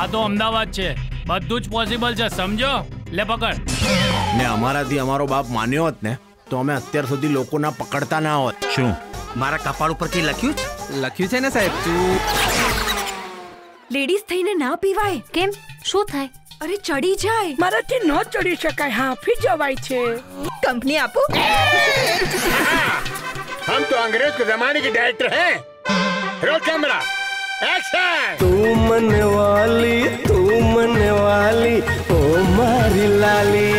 આ તો અમદાવાદ છે બધું જ પોસિબલ છે સમજો લે પકડ ને અમારાથી અમારો બાપ માન્યો હોત ને તો અમે અત્યાર સુધી લોકોના પકડતા ના હોત શું મારા કપાળ ઉપર કઈ લખ્યું છે લખ્યું છે ને સાહેબ તું લેડીઝ થઈને ના પીવાય કેમ શું થાય અરે ચડી જાય મારાથી ન ચડી શકાય હાફી જવાય છે કંપની આપું हम तो अंग्रेज के जमाने के डायरेक्टर हैं रोल कैमरा एक्शन તું મને વાલી તું મને વાલી ઓ મારી લાલી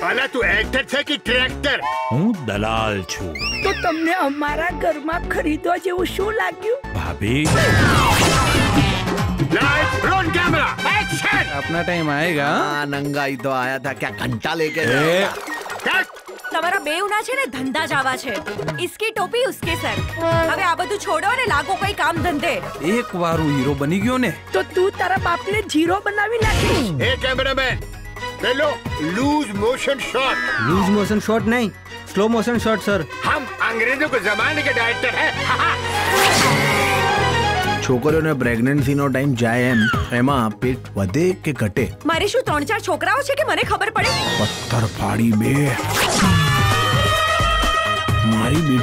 पहला तू एक्टर थे कि ट्रैक्टर હું દલાલ છું તો તમને અમારા ઘરમાં ખરીદવા જેવું શું લાગ્યું ભાભી लाइट रोल कैमरा एक्शन अपना टाइम आएगा આ નંગાઈ તો આયા था क्या घंटा लेके ए, कट तमारा बे उना छे ने धंधा जावा छे इसकी टोपी उसके सर अबे आ बधु छोड़ो ने लागो कोई काम धंधे एक बार वो हीरो बनी गयो ने तो तू तारा बाप ने ज़ीरो बनावी नाखी ए कैमरामैन बेलो loose motion shot loose motion shot नहीं स्लो मोशन शॉट सर हम अंग्रेज़ों के जमाने के डायरेक्टर हैं છોકરો ને પ્રેગ્નન્સી નો ટાઈમ જાય એમ એમાં પેટ વધે કે ઘટે? મારે શું ત્રણ ચાર છોકરાઓ છે કે મને ખબર પડે? પથ્થર ફાડી બે.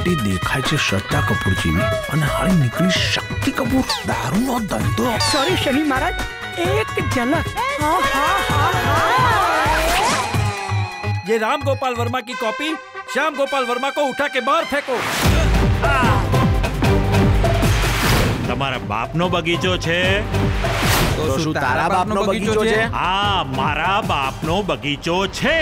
મારી બેટી દેખાય છે શ્રદ્ધા કપૂર જેવી અને હારી નીકળી શક્તિ કપૂર દારૂનો ધંધો સોરી શનિ મહારાજ એક ઝલક હા હા હા હા ये राम गोपाल वर्मा की कॉपी श्याम गोपाल वर्मा को उठा के बाहर फेंको તમારા બાપનો બગીચો છે તો શું તારા બાપનો બગીચો છે આ મારા બાપનો બગીચો છે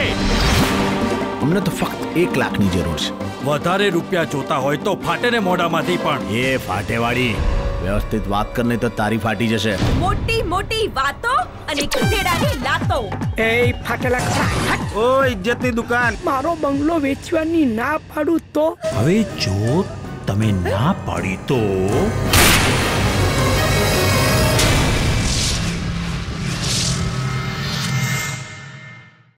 અમને તો ફક્ત એક લાખની જરૂર છે વધારે રૂપિયા જોતા હોય તો ફાટે ને મોઢામાંથી પણ. એ ફાટેવાળી. વ્યવસ્થિત વાત કર નહીં તો તારી ફાટી જશે. મોટી મોટી વાતો અને ખીદેડાની લાતો. એ ફાટેલા હટ. ઓ ઇજ્જતની દુકાન. મારો બંગલો વેચવાની ના પાડું તો? હવે જો તમે ના પાડી તો?